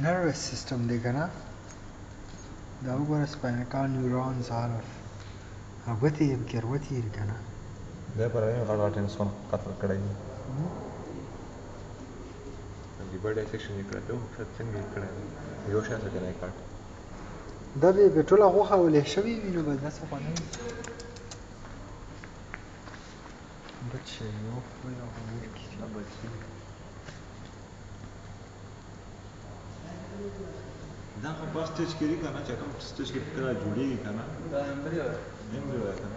نروس سیستم دی کنه دا وګوره سپاینکال نیورونز هغه هغوتې یې ګروتې یې کنه دا پر یې غړ غړ ټینسون قتل کړی دی دی بډې سیکشن یې کړو چې څنګه یې کړی یو شاسه کنه یې کړ دا به په ټوله غوخه ولې شوی وي نو به دا څه پنه بچې یو خو یو هغه کې چې بچې دا خو په سټیج کې لري کنه چې کوم سټیج کې فکر جوړیږي کنه دا امبریو امبریو کنه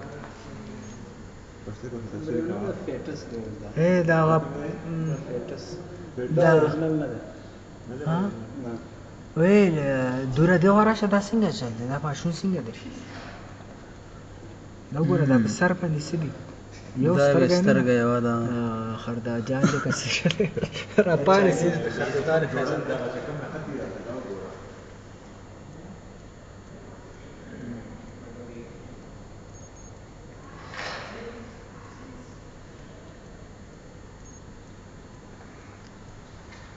اے دا غ دا اوریجنل نه ده ها ویل دوره دی ورشه دا څنګه چل دی دا پښون څنګه دی دا ګوره دا سر په نسی دی یو سترګه یو دا خردا جان دې کسې را پاره سي خردار فیضان دا کوم خطي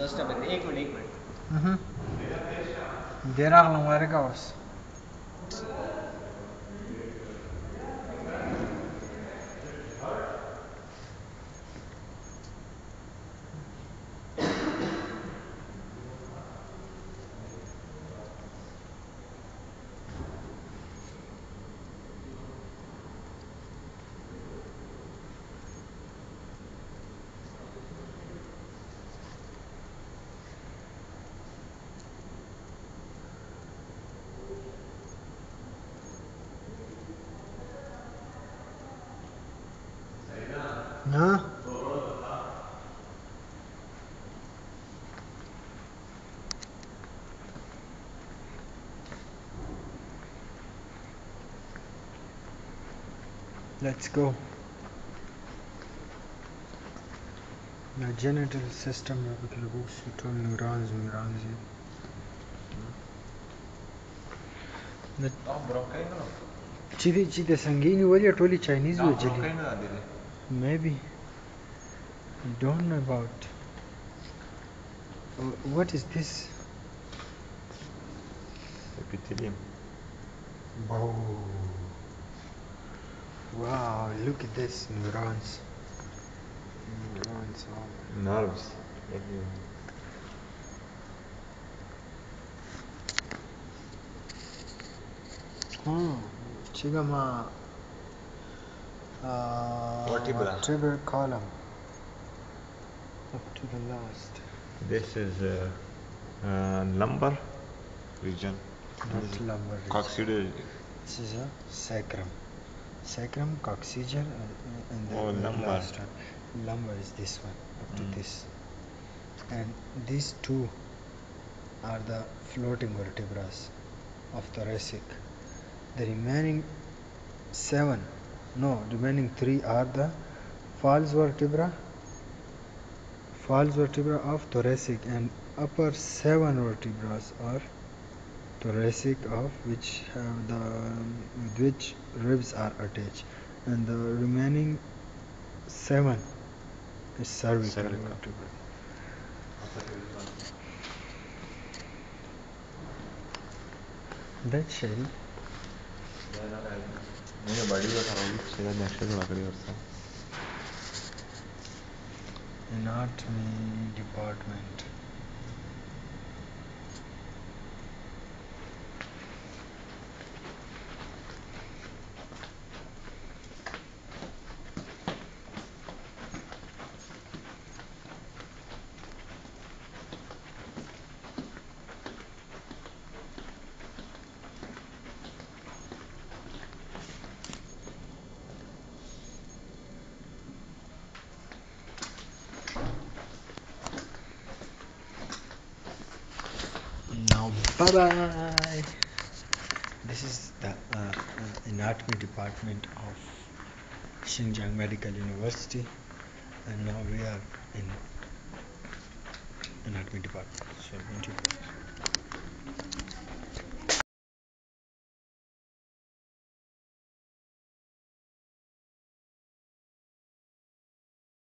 दस टका एक मिनट एक मिनट देना लंगवारे का बस हाँ Let's go. The genital system में कुछ लोगों से तो neurons neurons है. चीते चीते संगीन हुआ या टोली चाइनीज़ हुआ चली. Maybe. Don't know about. Uh, what is this? Epithelium. Wow wow look at this. Neurons. Neurons all nerves. Hmm. Chigama. Uh, Vertebra. vertebral column. Up to the last. this is uh, uh, lumbar region Not lumbar. region. coccygeal This is a sacrum. Sacrum, coccygeal, uh, and the Oh, the lumbar. last one. Lumbar is this one, up to Mm. this. And these two are the floating vertebrae of thoracic. The remaining seven, no, remaining three are the false vertebra, false vertebra of thoracic, and upper seven vertebrae are thoracic of which have the with which ribs are attached, and the remaining seven is cervical, Cervical. vertebra. That's shady. मुझे बड़ी department Bye bye. This is the uh, anatomy department of Xinjiang Medical University, and now we are in anatomy department. So,